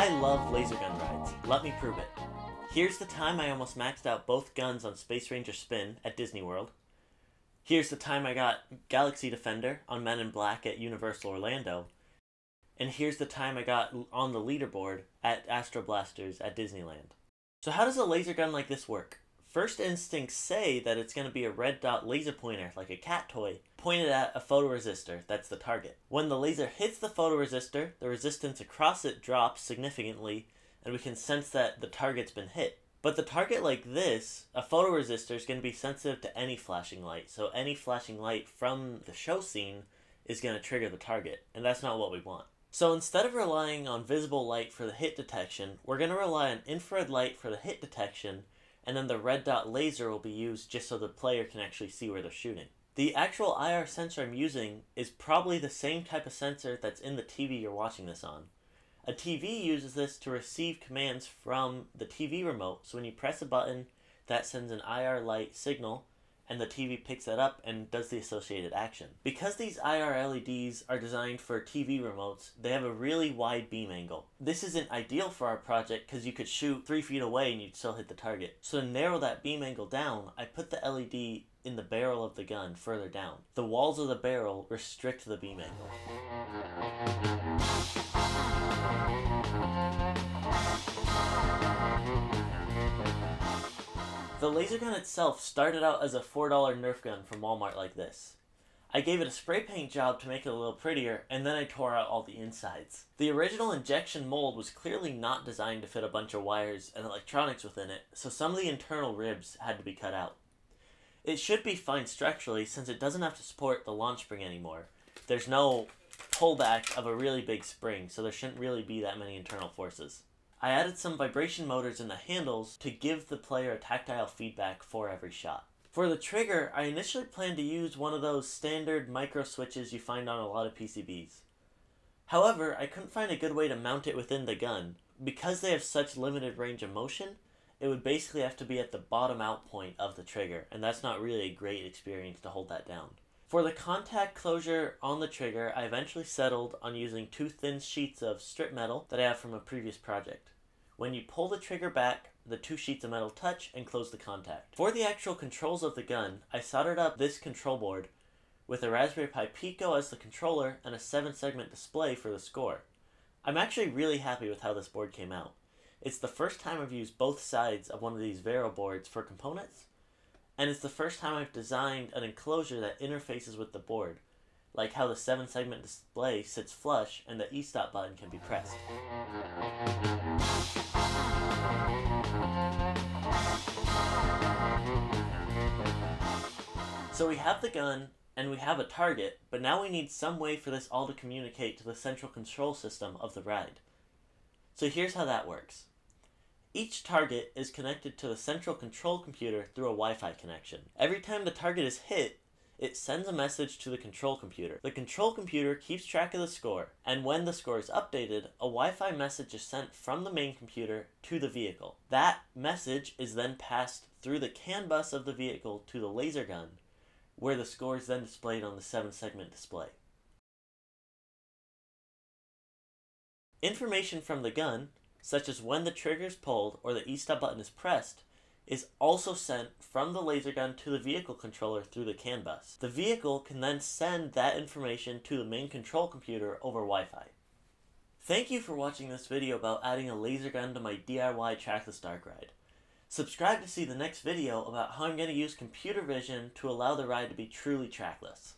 I love laser gun rides. Let me prove it. Here's the time I almost maxed out both guns on Space Ranger Spin at Disney World. Here's the time I got Galaxy Defender on Men in Black at Universal Orlando. And here's the time I got on the leaderboard at Astro Blasters at Disneyland. So how does a laser gun like this work? First instincts say that it's going to be a red dot laser pointer, like a cat toy, pointed at a photoresistor, that's the target. When the laser hits the photoresistor, the resistance across it drops significantly, and we can sense that the target's been hit. But the target like this, a photoresistor, is going to be sensitive to any flashing light, so any flashing light from the show scene is going to trigger the target, and that's not what we want. So instead of relying on visible light for the hit detection, we're going to rely on infrared light for the hit detection, and then the red dot laser will be used just so the player can actually see where they're shooting. The actual IR sensor I'm using is probably the same type of sensor that's in the TV you're watching this on. A TV uses this to receive commands from the TV remote, so when you press a button, that sends an IR light signal and the TV picks that up and does the associated action. Because these IR LEDs are designed for TV remotes, they have a really wide beam angle. This isn't ideal for our project because you could shoot 3 feet away and you'd still hit the target. So to narrow that beam angle down, I put the LED in the barrel of the gun further down. The walls of the barrel restrict the beam angle. The laser gun itself started out as a $4 Nerf gun from Walmart like this. I gave it a spray paint job to make it a little prettier, and then I tore out all the insides. The original injection mold was clearly not designed to fit a bunch of wires and electronics within it, so some of the internal ribs had to be cut out. It should be fine structurally since it doesn't have to support the launch spring anymore. There's no pullback of a really big spring, so there shouldn't really be that many internal forces. I added some vibration motors in the handles to give the player a tactile feedback for every shot. For the trigger, I initially planned to use one of those standard micro switches you find on a lot of PCBs. However, I couldn't find a good way to mount it within the gun. Because they have such limited range of motion, it would basically have to be at the bottom out point of the trigger, and that's not really a great experience to hold that down. For the contact closure on the trigger, I eventually settled on using two thin sheets of strip metal that I have from a previous project. When you pull the trigger back, the two sheets of metal touch and close the contact. For the actual controls of the gun, I soldered up this control board with a Raspberry Pi Pico as the controller and a 7 segment display for the score. I'm actually really happy with how this board came out. It's the first time I've used both sides of one of these Vero boards for components, and it's the first time I've designed an enclosure that interfaces with the board, like how the 7 segment display sits flush and the e-stop button can be pressed. So we have the gun, and we have a target, but now we need some way for this all to communicate to the central control system of the ride. So here's how that works. Each target is connected to the central control computer through a Wi-Fi connection. Every time the target is hit, it sends a message to the control computer. The control computer keeps track of the score, and when the score is updated, a Wi-Fi message is sent from the main computer to the vehicle. That message is then passed through the CAN bus of the vehicle to the laser gun, where the score is then displayed on the 7-segment display. Information from the gun such as when the trigger is pulled or the e-stop button is pressed, is also sent from the laser gun to the vehicle controller through the CAN bus. The vehicle can then send that information to the main control computer over Wi-Fi. Thank you for watching this video about adding a laser gun to my DIY Trackless Dark Ride. Subscribe to see the next video about how I'm going to use computer vision to allow the ride to be truly trackless.